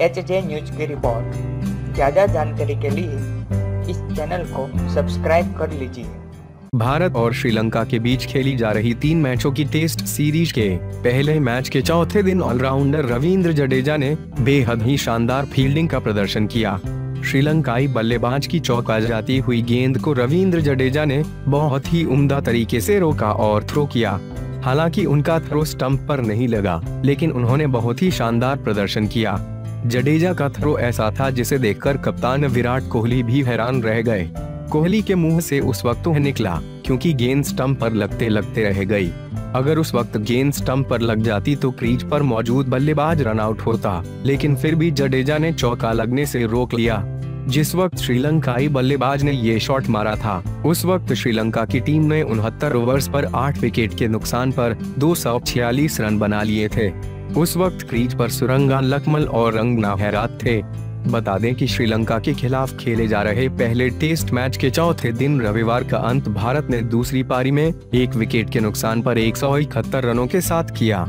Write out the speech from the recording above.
H J news की रिपोर्ट। ज़्यादा जानकारी के लिए इस चैनल को सब्सक्राइब कर लीजिए। भारत और श्रीलंका के बीच खेली जा रही तीन मैचों की टेस्ट सीरीज़ के पहले मैच के चौथे दिन ऑलराउंडर रविंद्र जडेजा ने बेहद ही शानदार फील्डिंग का प्रदर्शन किया। श्रीलंकाई बल्लेबाज की चौका जाती हुई गेंद को रविंद्र जडेजा ने बहुत ही उम्दा तरीके से रोका और थ्रो किया। हालाँकि उनका थ्रो स्टंप पर नहीं लगा, लेकिन उन्होंने बहुत ही शानदार प्रदर्शन किया। जडेजा का थ्रो ऐसा था जिसे देखकर कप्तान विराट कोहली भी हैरान रह गए। कोहली के मुँह से उस वक्त निकला, क्योंकि गेंद स्टंप पर लगते लगते रह गई। अगर उस वक्त गेंद स्टंप पर लग जाती तो क्रीज पर मौजूद बल्लेबाज रन आउट होता, लेकिन फिर भी जडेजा ने चौका लगने से रोक लिया। जिस वक्त श्रीलंकाई बल्लेबाज ने ये शॉट मारा था, उस वक्त श्रीलंका की टीम ने उनहत्तर ओवर्स पर आठ विकेट के नुकसान पर दो सौ छियालीस रन बना लिए थे। उस वक्त क्रीज पर सुरंगा, लकमल और रंग नाहरात थे। बता दें कि श्रीलंका के खिलाफ खेले जा रहे पहले टेस्ट मैच के चौथे दिन रविवार का अंत भारत ने दूसरी पारी में एक विकेट के नुकसान पर एक सौ इकहत्तर रनों के साथ किया।